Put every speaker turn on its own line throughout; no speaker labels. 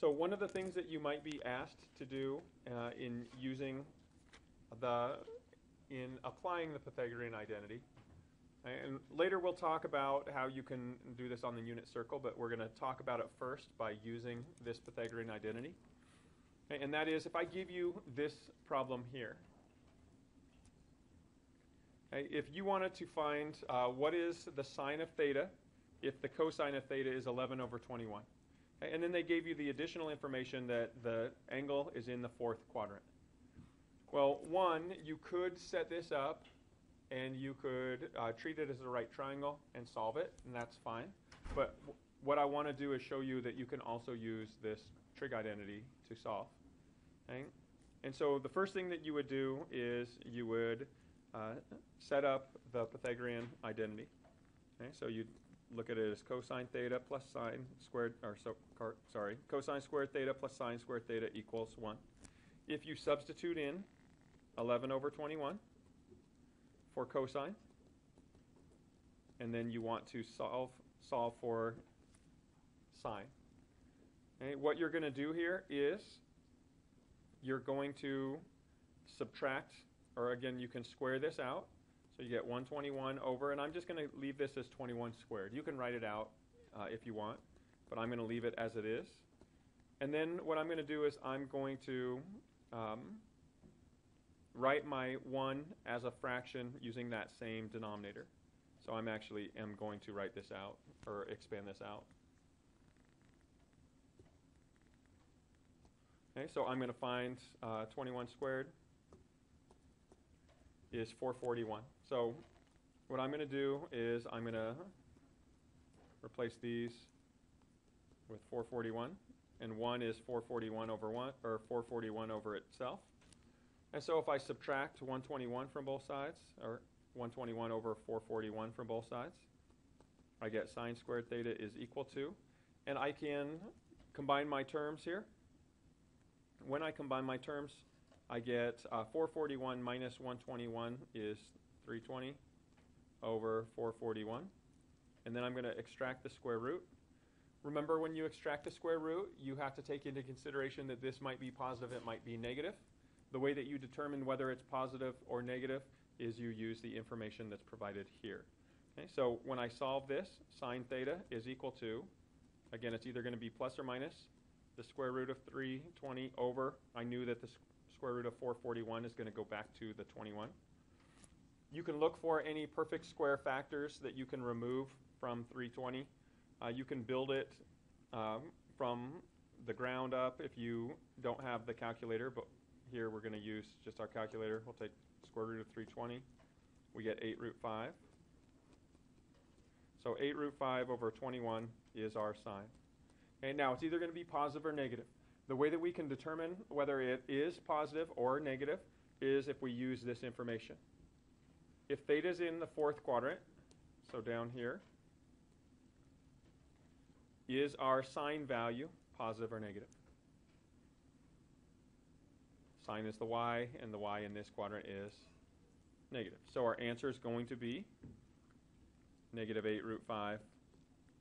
So one of the things that you might be asked to do uh, in using the, in applying the Pythagorean identity, and later we'll talk about how you can do this on the unit circle, but we're going to talk about it first by using this Pythagorean identity. And that is, if I give you this problem here, if you wanted to find uh, what is the sine of theta if the cosine of theta is 11 over 21. And then they gave you the additional information that the angle is in the fourth quadrant. Well, one, you could set this up and you could uh, treat it as a right triangle and solve it, and that's fine. But what I want to do is show you that you can also use this trig identity to solve. Okay? And so the first thing that you would do is you would uh, set up the Pythagorean identity. Okay? So you'd look at it as cosine theta plus sine squared, or so, car, sorry, cosine squared theta plus sine squared theta equals 1. If you substitute in 11 over 21 for cosine, and then you want to solve, solve for sine. Okay, what you're going to do here is you're going to subtract, or again, you can square this out. So you get 121 over, and I'm just going to leave this as 21 squared. You can write it out uh, if you want, but I'm going to leave it as it is. And then what I'm going to do is I'm going to um, write my 1 as a fraction using that same denominator. So I'm actually am going to write this out, or expand this out. Okay, so I'm going to find uh, 21 squared is 441. So what I'm going to do is I'm going to replace these with 441, and 1 is 441 over 1, or 441 over itself. And so if I subtract 121 from both sides, or 121 over 441 from both sides, I get sine squared theta is equal to, and I can combine my terms here. When I combine my terms, I get uh, 441 minus 121 is 320 over 441. And then I'm going to extract the square root. Remember, when you extract the square root, you have to take into consideration that this might be positive, it might be negative. The way that you determine whether it's positive or negative is you use the information that's provided here. Okay, so when I solve this, sine theta is equal to, again, it's either going to be plus or minus the square root of 320 over, I knew that the square root of 441 is going to go back to the 21. You can look for any perfect square factors that you can remove from 320. Uh, you can build it um, from the ground up if you don't have the calculator, but here we're going to use just our calculator. We'll take square root of 320. We get 8 root 5. So 8 root 5 over 21 is our sine. And now it's either going to be positive or negative. The way that we can determine whether it is positive or negative is if we use this information. If theta is in the fourth quadrant, so down here, is our sine value positive or negative? Sine is the y, and the y in this quadrant is negative. So our answer is going to be negative 8 root 5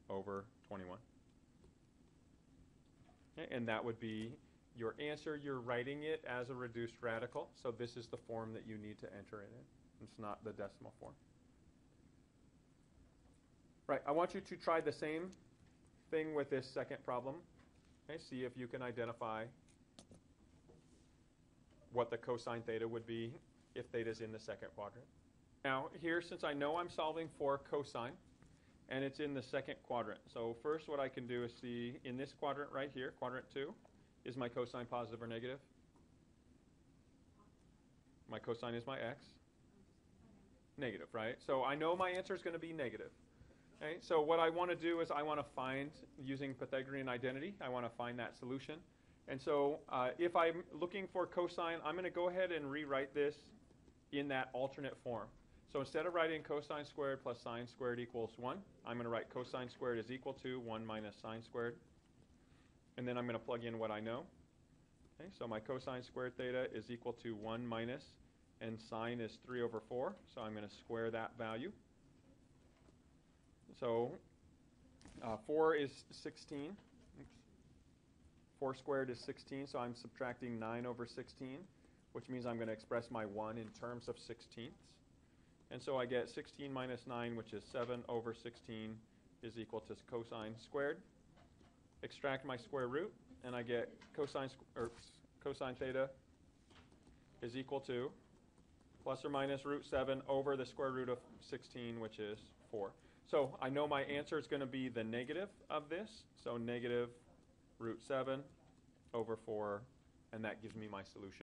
over 21. And that would be your answer. You're writing it as a reduced radical, so this is the form that you need to enter it in. It's not the decimal form. Right, I want you to try the same thing with this second problem. Okay, see if you can identify what the cosine theta would be if theta is in the second quadrant. Now, here, since I know I'm solving for cosine, and it's in the second quadrant. So first what I can do is see in this quadrant right here, quadrant 2, is my cosine positive or negative? My cosine is my x. Negative, right? So I know my answer is going to be negative. Okay, so what I want to do is I want to find, using Pythagorean identity, I want to find that solution. And so uh, if I'm looking for cosine, I'm going to go ahead and rewrite this in that alternate form. So instead of writing cosine squared plus sine squared equals 1, I'm going to write cosine squared is equal to 1 minus sine squared. And then I'm going to plug in what I know. Okay, so my cosine squared theta is equal to 1 minus, and sine is 3 over 4. So I'm going to square that value. So uh, 4 is 16. Oops. 4 squared is 16, so I'm subtracting 9 over 16, which means I'm going to express my 1 in terms of sixteenths. And so I get 16 minus 9, which is 7 over 16, is equal to cosine squared. Extract my square root, and I get cosine, or cosine theta is equal to plus or minus root 7 over the square root of 16, which is 4. So I know my answer is going to be the negative of this, so negative root 7 over 4, and that gives me my solution.